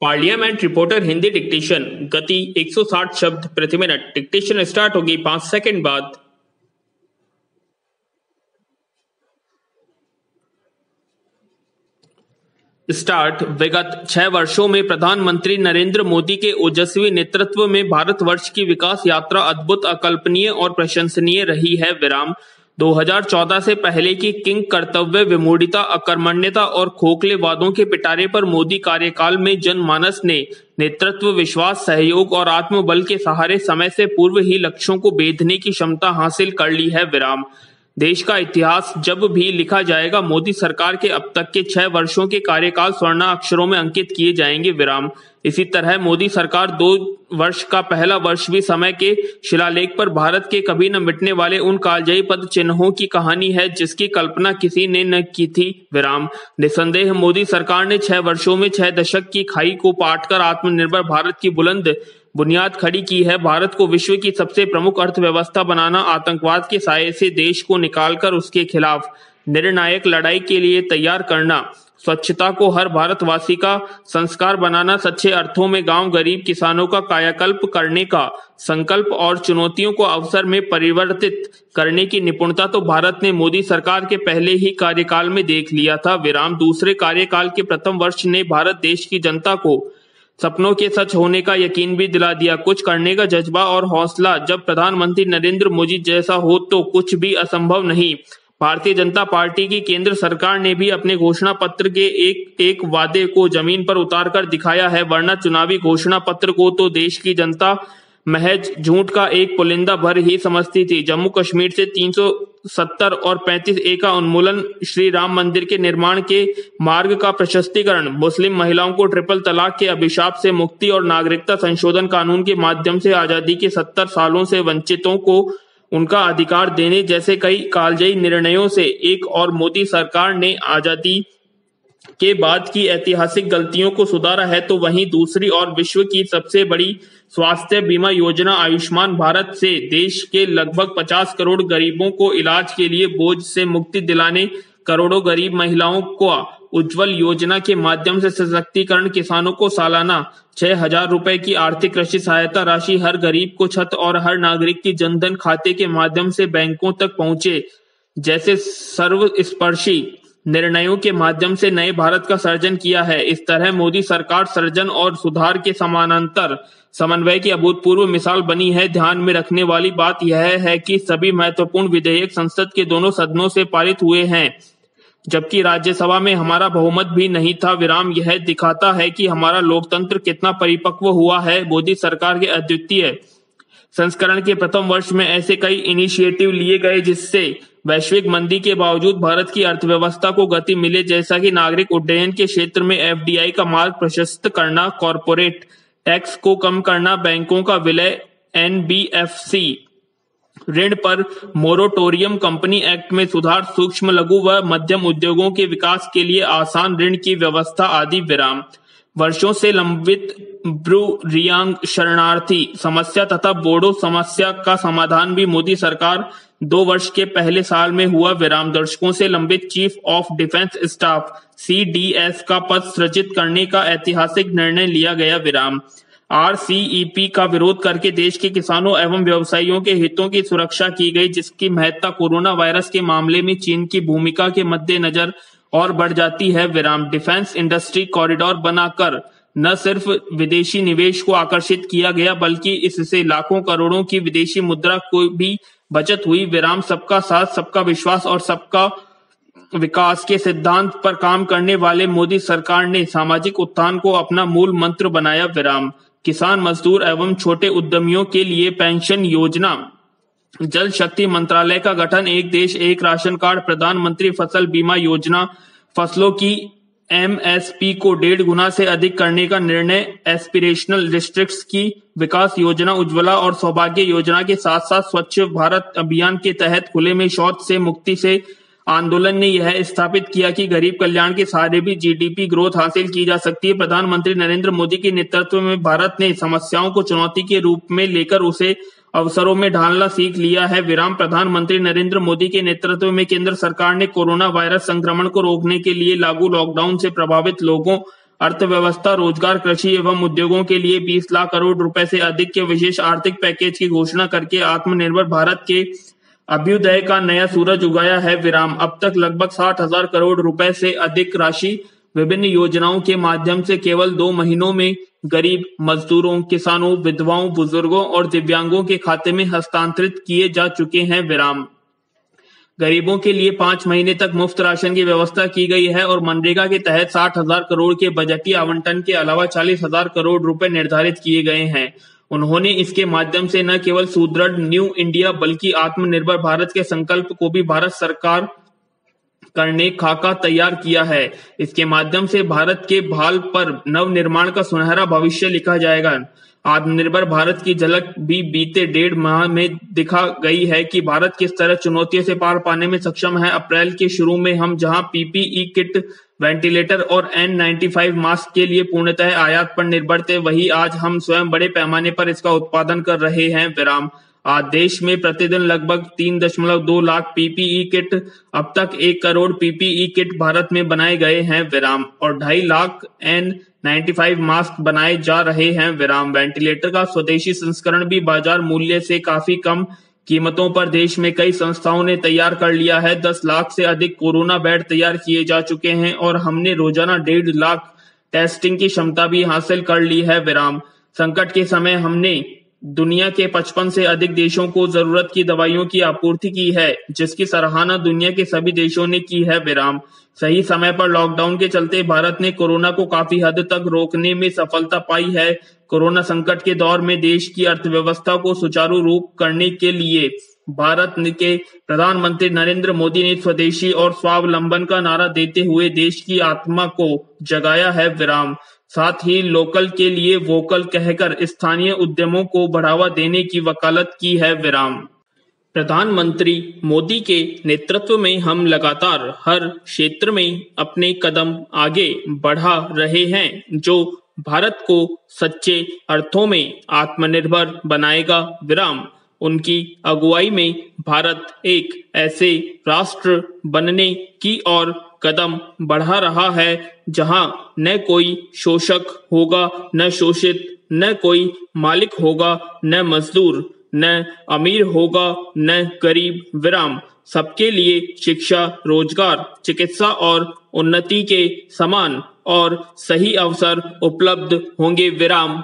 Parliament reporter, Hindi dictation, गति 160 शब्द प्रति मिनट। डिक्टेशन स्टार्ट होगी पाँच सेकंड बाद। स्टार्ट, विगत छह वर्षों में प्रधानमंत्री नरेंद्र मोदी के ओजस्वी नेतृत्व में भारतवर्ष की विकास यात्रा अद्भुत, अकल्पनीय और प्रशंसनीय रही है। विराम। 2014 से पहले की किंग कर्तव्य विमूढ़ता, अकर्मण्यता और खोखले वादों के पिटारे पर मोदी कार्यकाल में जनमानस ने नेतृत्व, विश्वास, सहयोग और आत्मबल के सहारे समय से पूर्व ही लक्ष्यों को बेधने की क्षमता हासिल कर ली है विराम। देश का इतिहास जब भी लिखा जाएगा, मोदी सरकार के अब तक के छह वर्षों के कार्यकाल स्वर्ण अक्षरों में अंकित किए जाएँगे विराम। इसी तरह मोदी सरकार दो वर्ष का पहला वर्ष भी समय के शिलालेख पर भारत के कभी न मिटने वाले उन कालजयी पद चिन्हों की कहानी है, जिसकी कल्पना किसी ने न की थी, विराम। निसंदेह मोदी सरकार ने छह वर्षों में छह दशक की खाई को पाट कर आत्मनिर्भर भारत की बुलंद बुनियाद खड़ी की है, भारत को विश्व की सबसे प्रमुख अर्थव्यवस्था बनाना आतंकवाद के साय से देश को निकालकर उसके खिलाफ निर्णायक लड़ाई के लिए तैयार करना, स्वच्छता को हर भारतवासी का संस्कार बनाना, सच्चे अर्थों में गाँव गरीब किसानों का कायाकल्प करने का संकल्प और चुनौतियों को अवसर में परिवर्तित करने की निपुणता तो भारत ने मोदी सरकार के पहले ही कार्यकाल में देख लिया था। विराम, दूसरे कार्यकाल के प्रथम वर्ष ने भारत देश की जनता को सपनों के सच होने का यकीन भी दिला दिया। कुछ करने का जज्बा और हौसला। जब प्रधानमंत्री नरेंद्र मोदी जैसा हो तो कुछ भी असंभव नहीं। भारतीय जनता पार्टी की केंद्र सरकार ने भी अपने घोषणा पत्र के एक एक वादे को ज़मीन पर उतार कर दिखाया है, वरना चुनावी घोषणा पत्र को तो देश की जनता महज झूठ का एक पुलिंदा भर ही समझती थी। जम्मू कश्मीर से 370 और 35 ए का उन्मूलन श्री राम मंदिर के निर्माण के मार्ग का प्रशस्तिकरण, मुस्लिम महिलाओं को ट्रिपल तलाक के अभिशाप से मुक्ति और नागरिकता संशोधन कानून के माध्यम से आज़ादी के 70 सालों से वंचितों को उनका अधिकार देने जैसे कई कालजयी निर्णयों से एक और मोदी सरकार ने आज़ादी के बाद की ऐतिहासिक गलतियों को सुधारा है तो वहीं दूसरी और विश्व की सबसे बड़ी स्वास्थ्य बीमा योजना आयुष्मान भारत से देश के लगभग 50 करोड़ गरीबों को इलाज के लिए बोझ से मुक्ति दिलाने करोड़ों गरीब महिलाओं को उज्जवल योजना के माध्यम से सशक्तिकरण किसानों को सालाना छह हज़ार रुपए की आर्थिक कृषि सहायता राशि हर गरीब को छत और हर नागरिक की जनधन खाते के माध्यम से बैंकों तक पहुँचे, जैसे सर्वस्पर्शी निर्णयों के माध्यम से नए भारत का सर्जन किया है। इस तरह मोदी सरकार सर्जन और सुधार के समानांतर समन्वय की अभूतपूर्व मिसाल बनी है। ध्यान में रखने वाली बात यह है कि सभी महत्वपूर्ण विधेयक संसद के दोनों सदनों से पारित हुए हैं। जबकि राज्यसभा में हमारा बहुमत भी नहीं था। विराम यह दिखाता है कि हमारा लोकतंत्र कितना परिपक्व हुआ है। मोदी सरकार के अद्वितीय संस्करण के प्रथम वर्ष में ऐसे कई इनिशिएटिव लिए गए जिससे वैश्विक मंदी के बावजूद भारत की अर्थव्यवस्था को गति मिले जैसा कि नागरिक उड्डयन के क्षेत्र में एफडीआई का मार्ग प्रशस्त करना कॉरपोरेट टैक्स को कम करना, बैंकों का विलय, एनबीएफसी ऋण पर मोरोटोरियम कंपनी एक्ट में सुधार, सूक्ष्म लघु व मध्यम उद्योगों के विकास के लिए आसान ऋण की व्यवस्था आदि विराम। वर्षों से लंबित ब्रू रियांग शरणार्थी। समस्या तथा बोडो समस्या का समाधान भी मोदी सरकार दो वर्ष के पहले साल में हुआ। विराम दर्शकों से लंबित चीफ ऑफ़ डिफेंस स्टाफ सी का पद सृजित करने का ऐतिहासिक निर्णय लिया गया विराम। आरसीईपी का विरोध करके देश के किसानों एवं व्यवसायियों के हितों की सुरक्षा की गई, जिसकी महत्ता कोरोना वायरस के मामले में चीन की भूमिका के मद्देनजर और बढ़ जाती है। विराम डिफेंस इंडस्ट्री कॉरिडोर बनाकर न सिर्फ़ विदेशी निवेश को आकर्षित किया गया, बल्कि इससे लाखों करोड़ों की विदेशी मुद्रा को भी बचत हुई। विराम सबका साथ, सबका विश्वास और सबका विकास के सिद्धांत पर काम करने वाले मोदी सरकार ने सामाजिक उत्थान को अपना मूल मंत्र बनाया, विराम। किसान मजदूर एवं छोटे उद्यमियों के लिए पेंशन योजना। जल शक्ति मंत्रालय का गठन। एक देश, एक राशन कार्ड प्रधानमंत्री फ़सल बीमा योजना। फ़सलों की एमएसपी को डेढ़ गुना से अधिक करने का निर्णय एस्पिरेशनल डिस्ट्रिक्ट्स की विकास योजना उज्ज्वला और सौभाग्य योजना के साथ साथ स्वच्छ भारत अभियान के तहत खुले में शौच से मुक्ति से आंदोलन ने यह स्थापित किया कि गरीब कल्याण के सहारे भी जीडीपी ग्रोथ हासिल की जा सकती है। प्रधानमंत्री नरेंद्र मोदी के नेतृत्व में भारत ने समस्याओं को चुनौती के रूप में लेकर उसे अवसरों में ढालना सीख लिया है विराम। प्रधानमंत्री नरेंद्र मोदी के नेतृत्व में केंद्र सरकार ने कोरोना वायरस संक्रमण को रोकने के लिए लागू लॉकडाउन से प्रभावित लोगों, अर्थव्यवस्था, रोज़गार, कृषि एवं उद्योगों के लिए 20 लाख करोड़ रुपए से अधिक के विशेष आर्थिक पैकेज की घोषणा करके आत्मनिर्भर भारत के अभ्युदय का नया सूरज उगाया है विराम। अब तक लगभग साठ हज़ार करोड़ रुपए से अधिक राशि विभिन्न योजनाओं के माध्यम से केवल दो महीनों में गरीब, मजदूरों, किसानों, विधवाओं, बुज़ुर्गों और दिव्यांगों के खाते में हस्तांतरित किए जा चुके हैं विराम। गरीबों के लिए पाँच महीने तक मुफ़्त राशन की व्यवस्था की गई है और मनरेगा के तहत साठ हज़ार करोड़ के बजटीय आवंटन के अलावा चालीस हज़ार करोड़ रुपए निर्धारित किए गए हैं। उन्होंने इसके माध्यम से न केवल सुदृढ़ न्यू इंडिया, बल्कि आत्मनिर्भर भारत के संकल्प को भी भारत सरकार करने खाका तैयार किया है। इसके माध्यम से भारत के भाल पर नव निर्माण का सुनहरा भविष्य लिखा जाएगा। आत्मनिर्भर भारत की झलक भी बीते डेढ़ माह में दिखा गई है कि भारत किस तरह चुनौतियों से पार पाने में सक्षम है। अप्रैल के शुरू में हम जहाँ पीपीई किट, वेंटिलेटर और एन नाइन्टी फाइव मास्क के लिए पूर्णतः आयात पर निर्भर थे, वही आज हम स्वयं बड़े पैमाने पर इसका उत्पादन कर रहे हैं। विराम। देश में प्रतिदिन लगभग तीन दशमलव दो लाख पीपीई किट, अब तक एक करोड़ पीपीई किट भारत में बनाए गए हैं विराम, और ढाई लाख एन 95 मास्क बनाए जा रहे हैं विराम। वेंटिलेटर का स्वदेशी संस्करण भी बाज़ार मूल्य से काफ़ी कम कीमतों पर देश में कई संस्थाओं ने तैयार कर लिया है। 10 लाख से अधिक कोरोना बेड तैयार किए जा चुके हैं, और हमने रोज़ाना डेढ़ लाख टेस्टिंग की क्षमता भी हासिल कर ली है विराम। संकट के समय हमने दुनिया के 55 से अधिक देशों को ज़रूरत की दवाइयों की आपूर्ति की है, जिसकी सराहना दुनिया के सभी देशों ने की है, विराम। सही समय पर लॉकडाउन के चलते भारत ने कोरोना को काफ़ी हद तक रोकने में सफलता पाई है। कोरोना संकट के दौर में देश की अर्थव्यवस्था को सुचारू रूप करने के लिए भारत के प्रधानमंत्री नरेंद्र मोदी ने स्वदेशी और स्वावलंबन का नारा देते हुए देश की आत्मा को जगाया है, विराम। साथ ही लोकल के लिए वोकल कहकर स्थानीय उद्यमों को बढ़ावा देने की वकालत की है विराम। प्रधानमंत्री मोदी के नेतृत्व में हम लगातार हर क्षेत्र में अपने कदम आगे बढ़ा रहे हैं, जो भारत को सच्चे अर्थों में आत्मनिर्भर बनाएगा। विराम, उनकी अगुवाई में भारत एक ऐसे राष्ट्र बनने की ओर कदम बढ़ा रहा है, जहाँ न कोई शोषक होगा, न शोषित, न कोई मालिक होगा, न मजदूर, न अमीर होगा, न गरीब, विराम। सबके लिए शिक्षा, रोज़गार, चिकित्सा और उन्नति के समान और सही अवसर उपलब्ध होंगे, विराम।